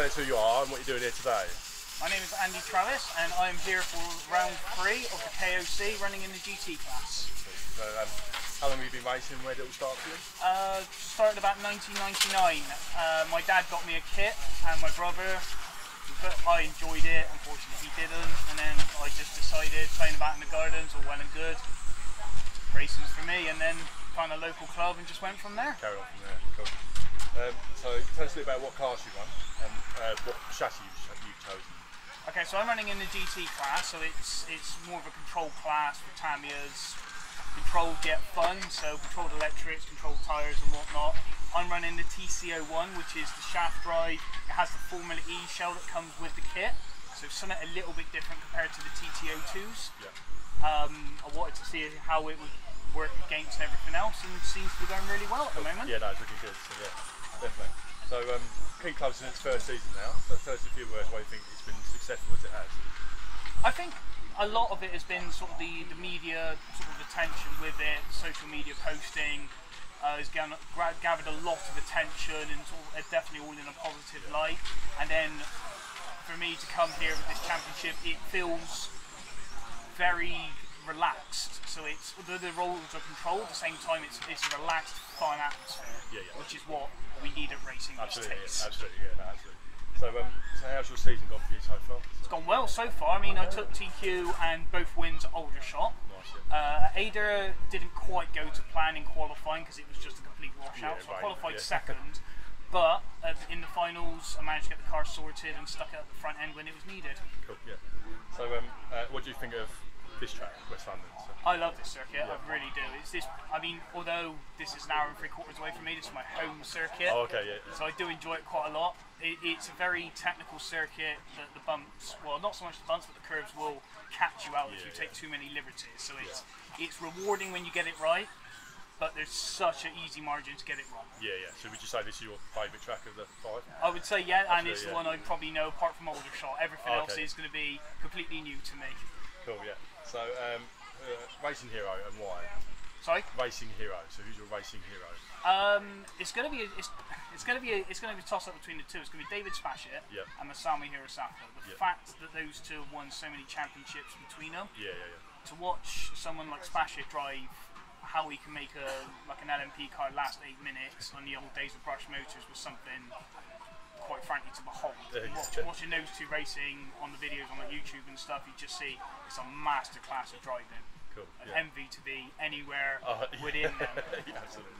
tell us who you are and what you're doing here today. My name is Andy Travis and I'm here for round three of the KOC running in the GT class. So, um, how long have you been racing? Where did it all start for you? Uh, started about 1999. Uh, my dad got me a kit and my brother, but I enjoyed it. Unfortunately, he didn't. And then I just decided playing about in the gardens, all well and good. Racing's for me, and then found a local club and just went from there. Carry on from there. Cool. Um, so tell us a bit about what cars you run and uh, what chassis you've, you've chosen. Okay, so I'm running in the GT class, so it's it's more of a controlled class for Tamiya's. Controlled yet fun, so controlled electrics, controlled tyres and whatnot. I'm running the TC01, which is the shaft drive. It has the Formula E shell that comes with the kit, so it's something a little bit different compared to the TT02s. Yeah. Um, I wanted to see how it would work against everything else, and it seems to be going really well at the moment. Yeah, no, it's looking good. So yeah, definitely. So um, King Club's in its first season now. So tell us a few words why you think it's been successful as it has. I think a lot of it has been sort of the, the media sort of attention with it, social media posting uh, has gathered, gathered a lot of attention and sort of, definitely all in a positive light. And then for me to come here with this championship, it feels very relaxed. So it's although the roles are controlled, at the same time it's it's a relaxed, fun atmosphere, Yeah, yeah. which is what we need at racing Absolutely, yeah, absolutely, yeah, no, absolutely. So, um, so how's your season gone for you so far? It's gone well so far. I mean, I took TQ and both wins at Aldershot. Nice, yeah. Uh, Ada didn't quite go to plan in qualifying because it was just a complete washout. Yeah, so right, I qualified yeah. second, but uh, in the finals I managed to get the car sorted and stuck it at the front end when it was needed. Cool, yeah. So, um, uh, what do you think of this track, West London? So, I love this circuit. I really do. It's this. I mean, although this is an hour and three quarters away from me, this is my home circuit. oh, okay, yeah. So I do enjoy it quite a lot. It, it's a very technical circuit. The, the bumps, well, not so much the bumps, but the curves will catch you out if you Yeah, take too many liberties. So it's it's rewarding when you get it right, but there's such an easy margin to get it wrong. Yeah, yeah. So, would you say this is your favourite track of the five? I would say yeah, and it's the one I probably know apart from Aldershot. Everything oh, else Okay. is going to be completely new to me. Cool, yeah. So, um, uh, racing hero and why? Sorry. Racing hero. So, who's your racing hero? Um, it's going to be a, it's, it's going to be a, it's going to be a toss up between the two. It's going to be David Spashett and Masami Hirosaka. The fact that those two have won so many championships between them, Yeah, yeah, yeah. to watch someone like Spashett drive how he can make a like an LMP car last eight minutes on the old days of Brush Motors was something quite frankly to behold. Watch, watching those two racing on the videos on like YouTube and stuff, you just see it's a master class of driving. Cool. An Yeah. envy to be anywhere Oh, yeah. within them. yeah, absolutely.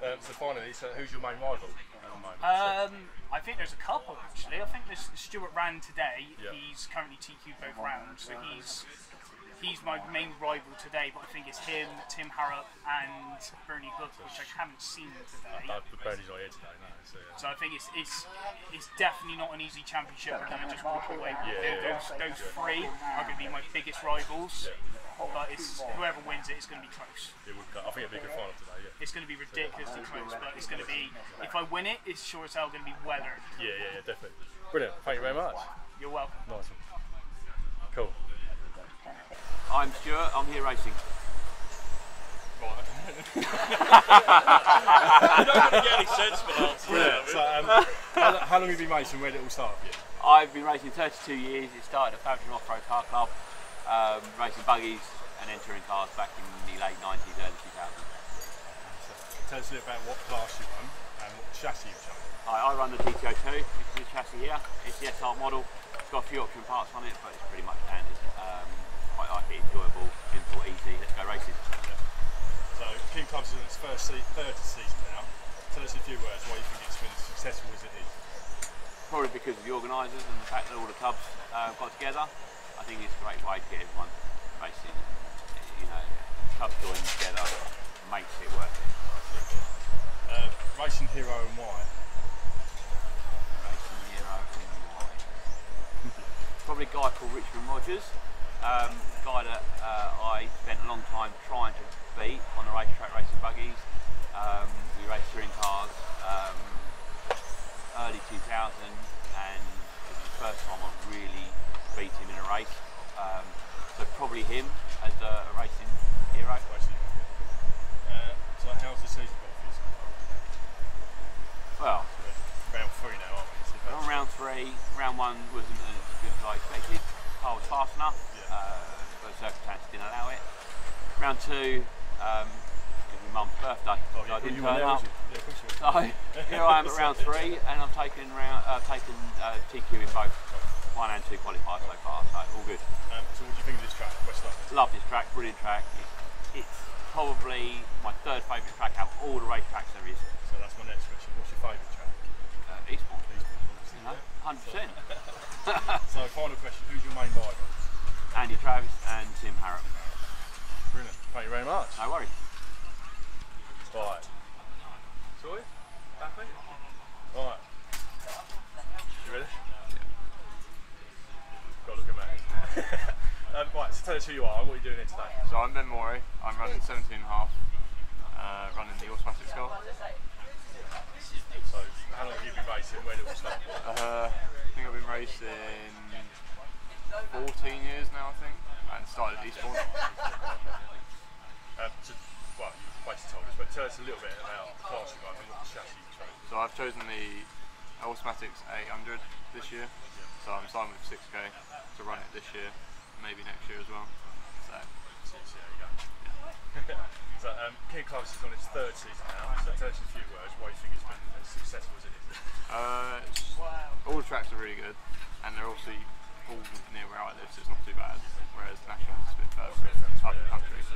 Um, so, finally, so who's your main rival moment? So- Um, I think there's a couple actually. I think there's Stuart Rand today. He's currently TQ both rounds, so he's he's my main rival today. But I think it's him, Tim Harrop, and Bernie Hook, which I haven't seen today. the Bernie's not here today, no. So, yeah. So I think it's it's it's definitely not an easy championship. We're gonna just walk away. Yeah, Those- yeah, those those three are gonna be my biggest rivals. But it's whoever wins it, it's gonna be close. It would, I think it'd be a good final today, yeah. It's gonna be ridiculously close, but it's gonna be. If I win it, it's sure as hell gonna be well earned. Yeah, yeah, yeah, definitely. Brilliant. Thank you very much. You're welcome. Nice one. Cool. I'm Stuart, I'm here racing. Right I don't want to get any sensible answers. Brilliant. So, um, how, how long have you been racing? Where did it all start for you? I've been racing 32 years. It started at Faversham Off-Road Car Club, um, racing buggies and entering cars back in the late 90s, early 2000s. So, Tell us a bit about what class you run what chassis chosen. I, I run the TT02, this is the chassis here. It's the SR model. It's got a few option parts on it, but it's pretty much standard. Um, quite like it, enjoyable, simple, easy. Let's go racing. So, King Club's in its first se- third season now. Tell us a few words why you think it's been as successful as it is. Probably because of the organisers and the fact that all the clubs uh, got together. I think it's a great way to get everyone racing. You know, clubs joining together makes it worth it. Racing hero and why? Racing Hero and why? Probably a guy called Richmond Rogers, um, a guy that uh, I spent a long time trying to beat on the racetrack racing buggies. Um, we raced touring cars um, early 2000 and it was the first time I really beat him in a race. Um, so probably him as a, a racing hero. Racing hero. Uh, so, how's the season say round one wasn't as good as I expected. I was fast enough, yeah. uh, but circumstances didn't allow it. Round two, um, it was my mum's birthday, oh, so yeah, I didn't turn up. Yeah, so here I am at round three, and I've taken round uh, taken uh, TQ in both one and two qualifiers so far, so all good. Um, so what do you think of this track, Love this track, brilliant track. It's, it's probably my third favourite track out of all the race tracks there is. So that's my next question. What's your favourite track? Uh, Eastbourne. Eastbourne. You know? Hundred percent. So final question, who's your main rival? Andy Travis and Tim Harrop. Brilliant. Thank you very much. No worries. Right. Sorry? Happy? Right. You ready? Got to look at me. um, right, so tell us who you are and what you're doing here today. So I'm Ben Moorey. I'm running 17 and a half, uh, running the automatic skull. So, how long have you been racing? Where did it all start? Uh, I think I've been racing 14 years now, I think, and started at Eastbourne. Um, so, well, you've basically told us, but tell us a little bit about the class you got and what the chassis you chose. So I've chosen the Awesomatix 800 this year. So I'm starting with 6k to run it this year, maybe next year as well. So So, see how you go. so, um, King Close is on its third season now, so tell us in a few words why you think it's been as successful as it is. uh, it's- all the tracks are really good, and they're also all near where I live, so it's not too bad. Whereas National is a bit further up the country. So.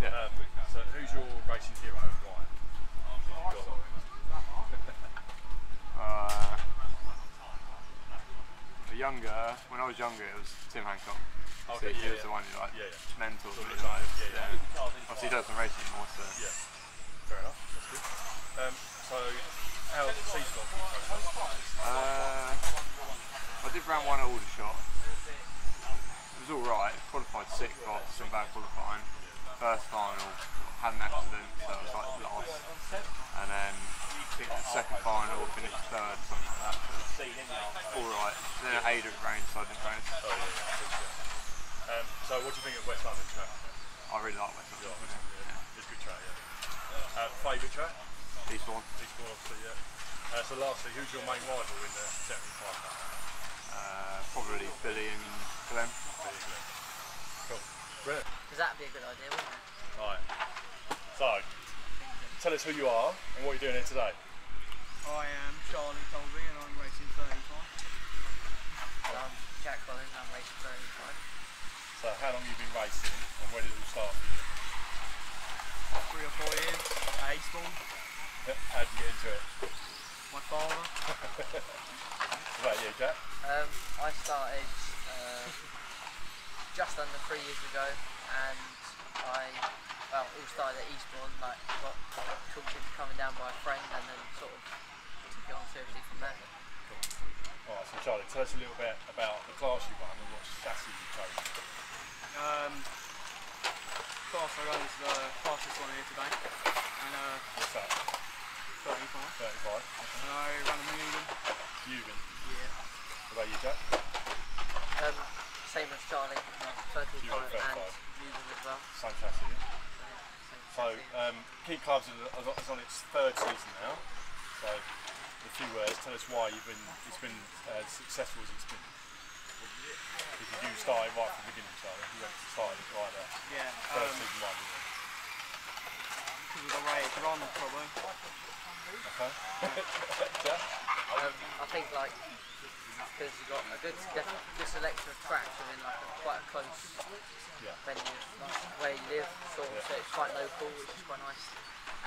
Yeah. Um, so, who's your racing hero and why? Uh, for younger, when I was younger, it was Tim Hancock. Okay, so he yeah, was yeah. the one who like Yeah, yeah. mentored Sort of like, most, yeah, yeah. yeah. Obviously, he does some racing more, so Yeah, fair enough. That's good. Um, so, how's the season gone you so far? Uh, I did round one at Aldershot. It was alright. Qualified sixth after some bad qualifying. First final, had an accident, so I was like last. And then I think the second final, finished third, something like that. Alright. Then it rained, so I didn't race. Um, so, what do you think of West London track? I really like West London. Yeah, it's a good track, yeah. Uh, favourite track? Eastbourne. Eastbourne, obviously, yeah. Uh, so, lastly, who's your main rival in the 75 now? Uh, probably Billy and Glenn. Cool. Brilliant. Because that'd be a good idea, wouldn't it? Right. So, tell us who you are and what you're doing here today. I am Charlie Colby and I'm racing 35. So I'm Jack Collins, and I'm racing 35. So, how long have you been racing and where did it all start for you? Three or four years at Eastbourne. How did you get into it? My father. What about you, Jack? Um, I started uh, just under three years ago and I, well, it all started at Eastbourne, like got talked into coming down by a friend and then sort of took it on seriously from there. Alright, so Charlie, tell us a little bit about the class you run and what chassis you chose. Um, class I run is the fastest one here today. And uh, What's that? 35. 35. And I run a Mugen. Eugen. Yeah. What about you, Jack? Um, same as Charlie, uh, 35 and 35. Newton as well. Same chassis. yeah? So, um, Key Clubs is is on its third season now. So, in a few words, tell us why you've been it's been uh, successful as it's been. Because you started right from the beginning, Charlie. You went started it right there. Yeah. First Um, season one, because of the way it's run, probably. Okay. Jack? Um, I think like because you've got a good, def- good selection of tracks within like a, quite a close Yeah. venue, like where you live, sort of, Yeah. so it's quite local, which is quite nice.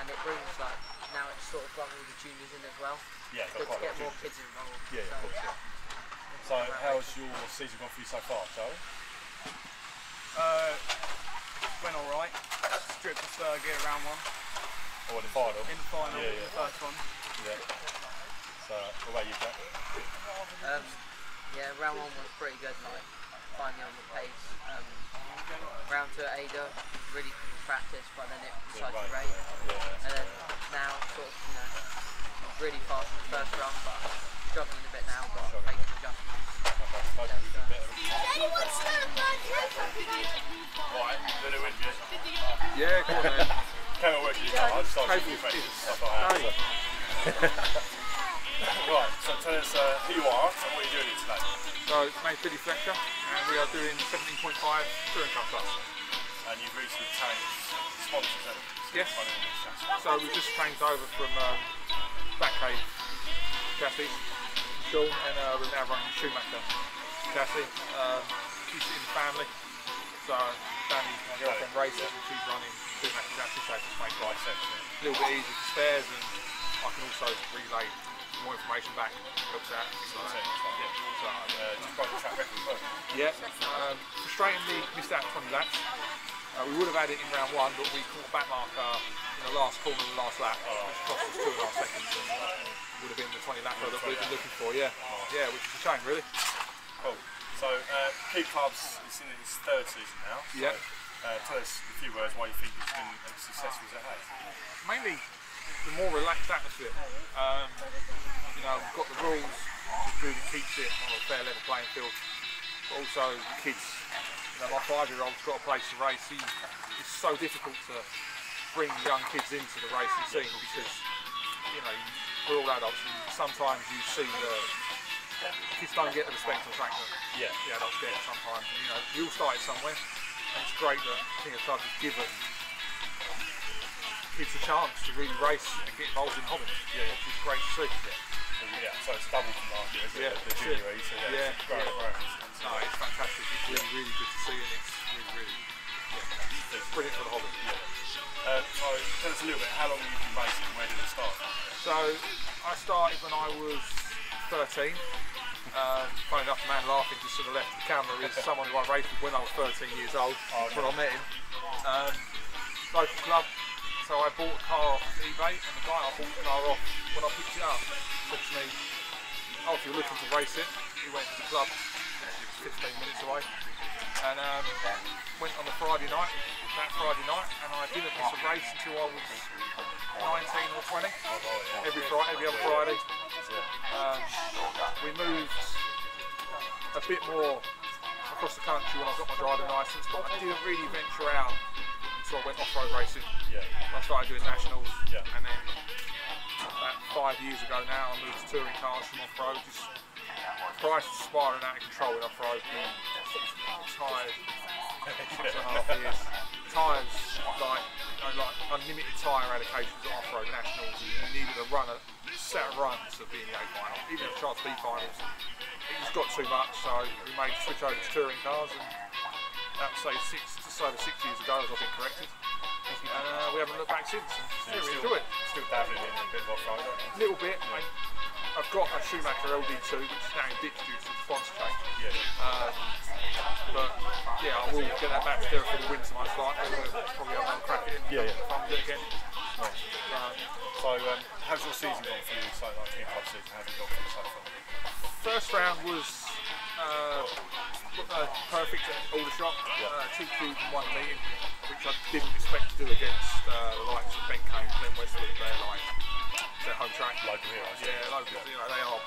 And it brings like now it's sort of brought all the juniors in as well. Yeah, Good got to quite a get lot more of kids involved. Yeah, yeah, of course, yeah. So, how's your season gone for you so far, Charlie? Uh, went alright. Stripped the third gear round one. Or the final? In the final, Yeah, yeah. the first one. Yeah. So, what about you, Jack? Um, yeah, round one was pretty good, like finally on the pace. Um, round two at Ada, really good practice, but then it decided to rain. Yeah. And then now, sort of, you know, really fast in the first run, but struggling a bit now, but making adjustments. Okay, most of you That's, better. Anyone smell a blood? Right, then it went good. Yeah, go on then. Came at work you, Carl. I just started Hey, shooting questions stuff like that. Right, so tell us uh, who you are and what you're doing here today. So, my name's Billy Fletcher, and we are doing 17.5 touring car class. and you've recently changed sponsors. haven't you? Yes. Kind of this chassis. So we've just changed over from um, Batcave chassis, Sean, and uh, we're now running Schumacher chassis. Um, she's in the family, so Danny, my girlfriend, races and she's running Schumacher chassis, so it just makes life sense. a little bit easier for spares and I can also relay more information back, helps out. So, yeah, so, Uh, just by the track record yeah, um, frustratingly missed out 20 laps. Uh, we would have had it in round one, but we caught a back marker in the last corner of the last lap, which cost us two and a half seconds. And would have been the 20 lapper that we've been looking for. Yeah, yeah, which is a shame, really. Cool. So, uh, Key Clubs is in its third season now. So, Yeah. Uh, tell us a few words why you think it's been as successful as it has. Mainly the more relaxed atmosphere. Um, you know, we've got the rules to do that keeps it on a fair level playing field. But also the kids. You know, my five-year-old's got a place to race. He, it's so difficult to bring young kids into the racing scene because you know we're all adults and sometimes you see the kids don't get the respect on track that Yeah. the adults get sometimes. And, you know, we all started somewhere, and it's great that King of Clubs has given kids a chance to really race and get involved in hobby. Yeah. which is great to see. Yeah, so it's double from last year, isn't Yeah, it? The junior. So yeah, Yeah, it's growing, yeah. growing. No, it's fantastic. It's really, really good to see, and it's really, really yeah, it's brilliant for the hobby. Uh, so tell us a little bit, how long have you been racing and where did it start? So I started when I was 13. Um, funny enough, the man laughing just to the left of the camera is someone who I raced with when I was 13 years old. when I met him. Um, local club. So I bought a car off eBay, and the guy I bought the car off when I picked it up said to me, "Oh, if you're looking to race it," he went to the club, 15 minutes away, and um, went on the Friday night. That Friday night, and I didn't miss a race until I was 19 or 20 every Friday, every other Friday. Um, we moved a bit more across the country when I got my driving licence, but I didn't really venture out until I went off-road racing. Yeah. I started doing nationals, and then about five years ago now, I moved to touring cars from off-road. Price is spiraling out of control with off-road. Tired, six and a half years. Tyres like you know, like unlimited tyre allocations at off-road nationals. You needed a run, a set of runs to be in the A final, even the Chance B finals. It just got too much, so we made the switch over to touring cars, and that was say six, just over six years ago, as I've been corrected. And uh, we haven't looked back since. And yeah, still, enjoy it. still dabbling in a bit of off-road. A little bit. I, I've got a Schumacher LD2, which is now in ditch due to the sponsor change. Yeah. Um, but yeah, I will get that back together for the winter most likely. We'll probably have another crack at it. Yeah, yeah. With it again. Um, So, um, how's your season gone for you? So, like, King Club season, how's it gone for you so far? first round was uh, uh, perfect at Aldershot. Uh, TQ one meeting, which I didn't expect to do against uh, the likes of Ben Kane, Glenn Westwood. They're like their home track. Local heroes. Yeah, local. You know, they are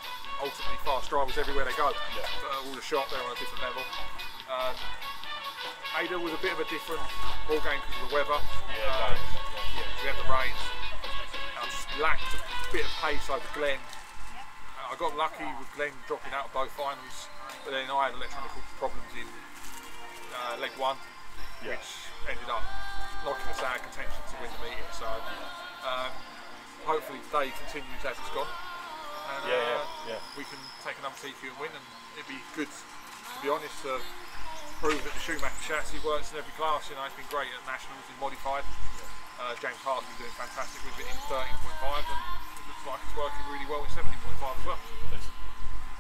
ultimately fast drivers everywhere they go. Yeah. Uh, Aldershot, they're on a different level. Um, Ada was a bit of a different ball game because of the weather. Yeah, Um, rain, yeah, we had the rains. I just lacked a bit of pace over Glenn. Uh, I got lucky with Glenn dropping out of both finals, but then I had electronic problems in uh, leg one, Yeah. which ended up knocking us out of contention to win the meeting. So um, hopefully today continues as it's gone. And, Yeah, uh, yeah, yeah. we can take another TQ and win, and it'd be good, to be honest, to prove that the Schumacher chassis works in every class. You know, it's been great at nationals in modified. Uh, James Hart's been doing fantastic with it in 13.5, and it looks like it's working really well in 17.5 as well.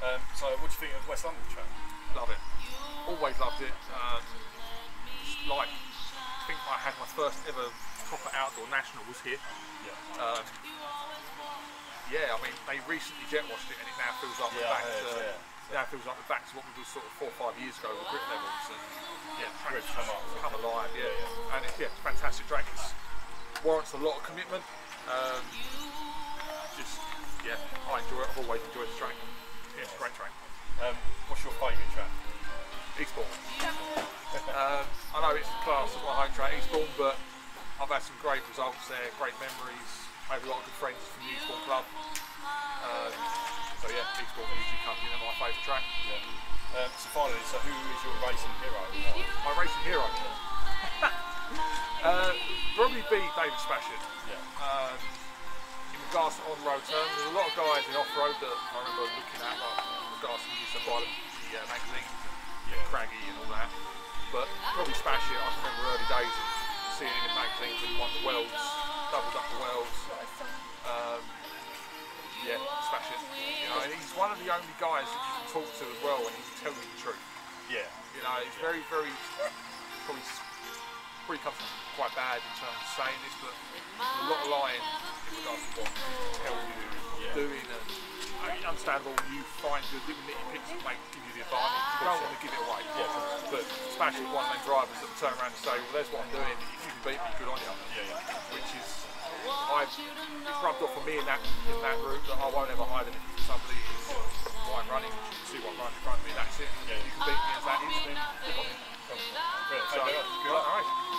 Um, so, what do you think of West London track? Love it. Always loved it. Um, like, I think I had my first ever proper outdoor national was here. Yeah. Um, yeah, I mean, they recently jet washed it, and it now feels like Yeah, we're back to. yeah. Now feels like we're back to what we were sort of four or five years ago with grip levels and yeah, the track's come up. come alive, yeah, and it's yeah, it's fantastic track. It's warrants a lot of commitment. Um, just yeah, I enjoy it. I've always enjoyed the but I've had some great results there, great memories. I Made a lot of good friends from the Eastbourne club. Um, so yeah, Eastbourne usually comes in my favourite track. Um, so, finally, so who is your racing hero? My racing hero. probably be David Spashett. Yeah. Um, in regards to on-road terms, there's a lot of guys in off-road that I remember looking at, like in regards to the use of the, the uh, magazines, Yeah. Craggy and all that. But probably Spashett, I can remember early days him in magazines when he won the Wells, doubled up the Wells. Um, yeah, Spashett. You know, and he's one of the only guys that you can talk to as well and he can tell you the truth. Yeah. You know, it's very, very probably probably comes quite bad in terms of saying this, but a lot of lying in regards to what tell you, you're doing, and Understandable. You find the little nitty picks and make give you the advantage. You don't want to give it away. Yeah. But especially one of them drivers that turn around and say, "Well, there's what I'm doing. If you can beat me, good on you." Yeah. yeah. Which is, I it's rubbed off for me in that in that route that I won't ever hide anything from somebody I'm running. You see what runs in front of me. That's it. Yeah. You can beat me as that is, then good on you. So, good. All right.